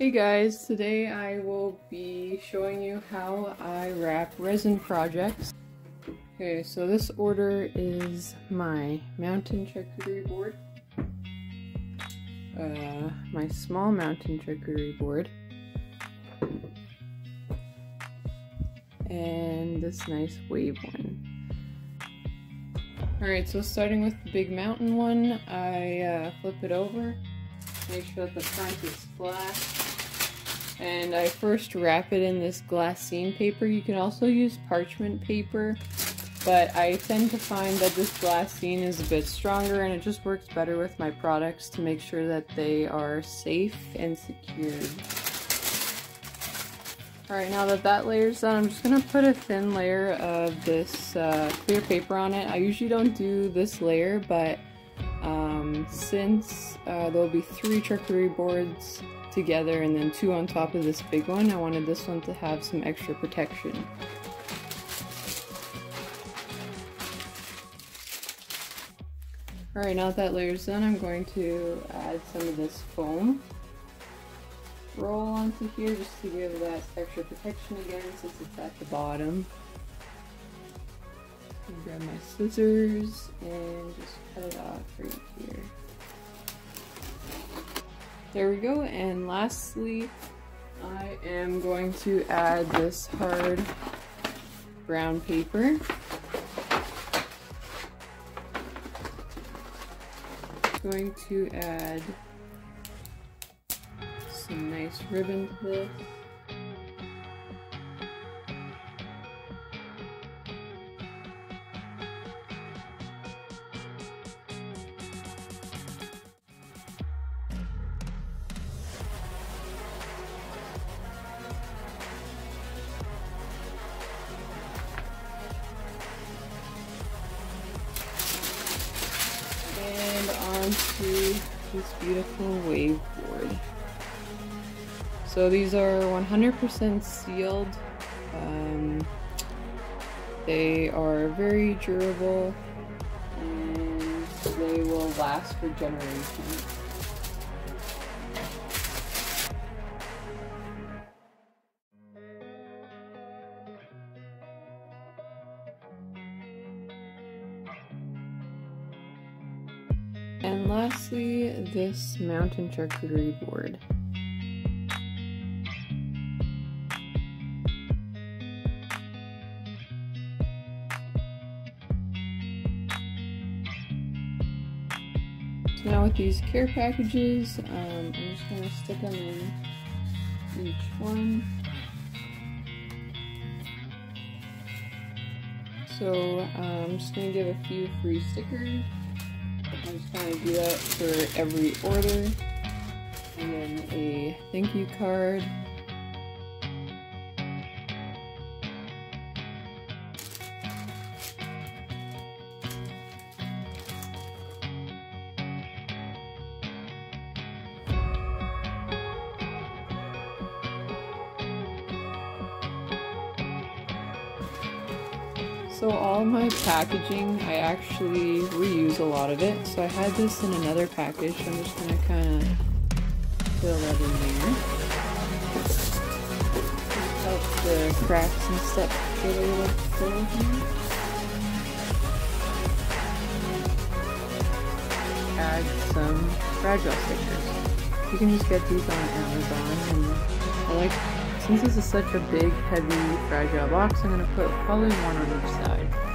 Hey guys, today I will be showing you how I wrap resin projects. Okay, so this order is my mountain charcuterie board, uh, my small mountain charcuterie board, and this nice wave one. Alright, so starting with the big mountain one, I uh, flip it over, make sure that the front is flat, and I first wrap it in this glassine paper. You can also use parchment paper, but I tend to find that this glassine is a bit stronger and it just works better with my products to make sure that they are safe and secured. Alright, now that that layer's done, I'm just going to put a thin layer of this uh, clear paper on it. I usually don't do this layer, but um, since uh, there'll be three charcuterie boards together and then two on top of this big one. I wanted this one to have some extra protection. Alright, now that that layer's done, I'm going to add some of this foam roll onto here just to give that extra protection again since it's at the bottom. Grab my scissors and just cut it off right here. There we go. And lastly, I am going to add this hard brown paper. Going to add some nice ribbon to this. Onto this beautiful wave board. So these are 100% sealed. Um, they are very durable and they will last for generations. And lastly, this mountain charcuterie board. So now with these care packages, um, I'm just going to stick them in each one. So um, I'm just going to give a few free stickers. I'm just going to do that for every order. And then a thank you card. So all my packaging, I actually reuse a lot of it. So I had this in another package. I'm just gonna kind of fill that in there. Help the cracks and stuff get a little full here. Add some fragile stickers. You can just get these on Amazon and I like since this is such a big, heavy, fragile box, I'm going to put probably one on each side.